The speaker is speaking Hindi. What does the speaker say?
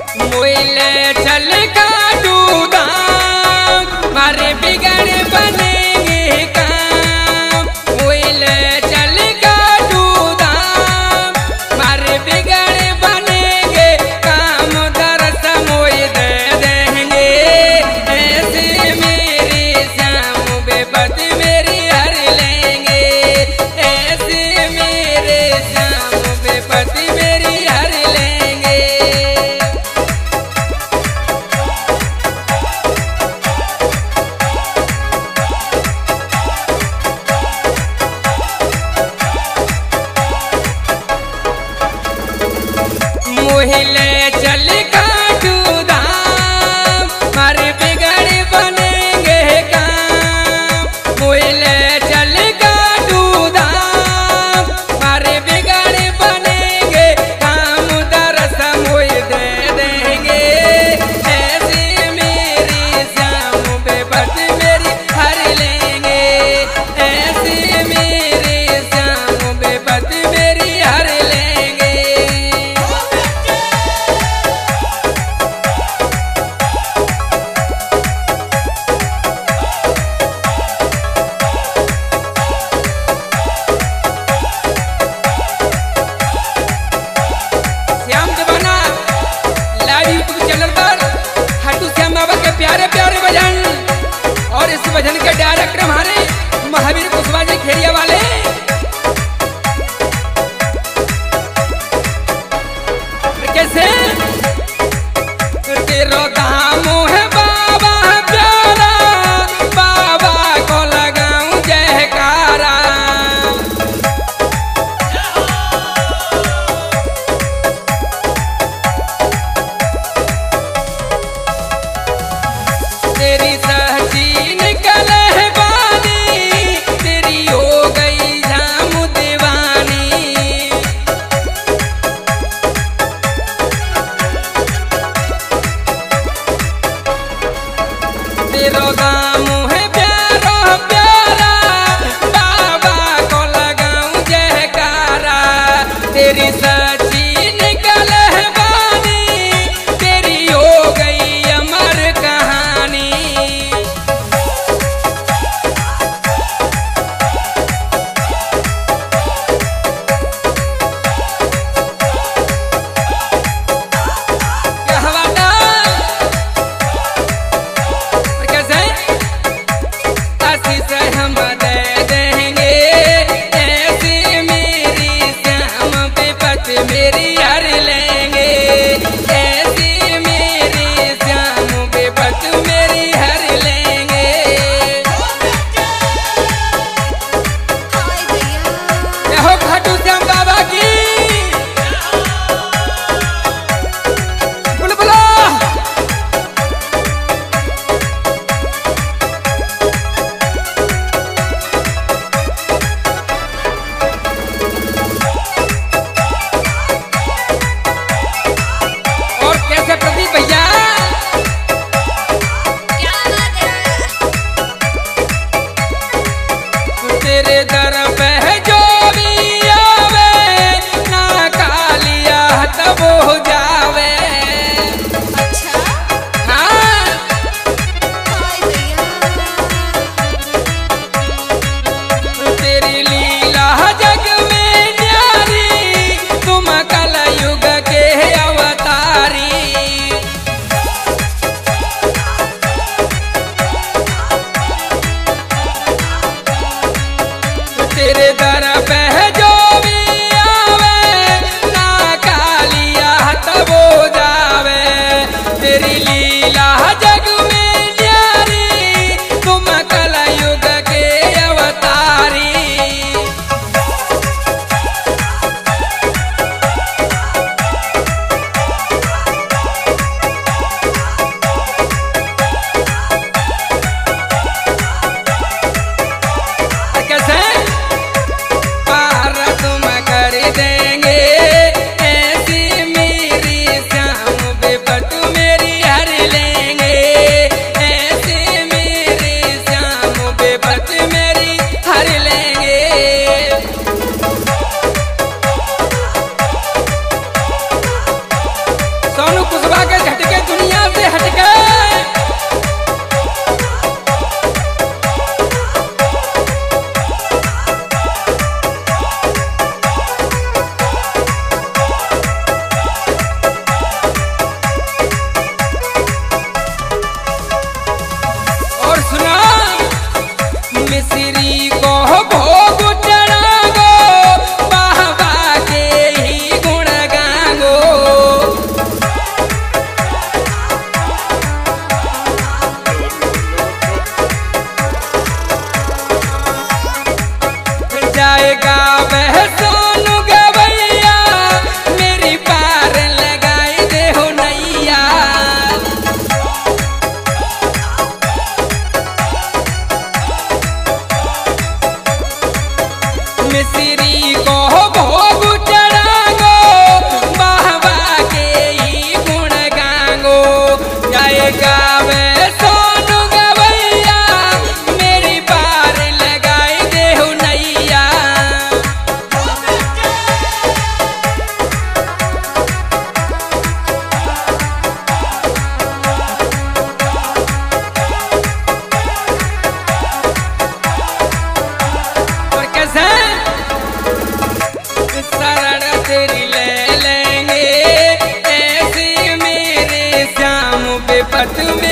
मोइले चल का डूदाम मोहिले चल 到达。got I me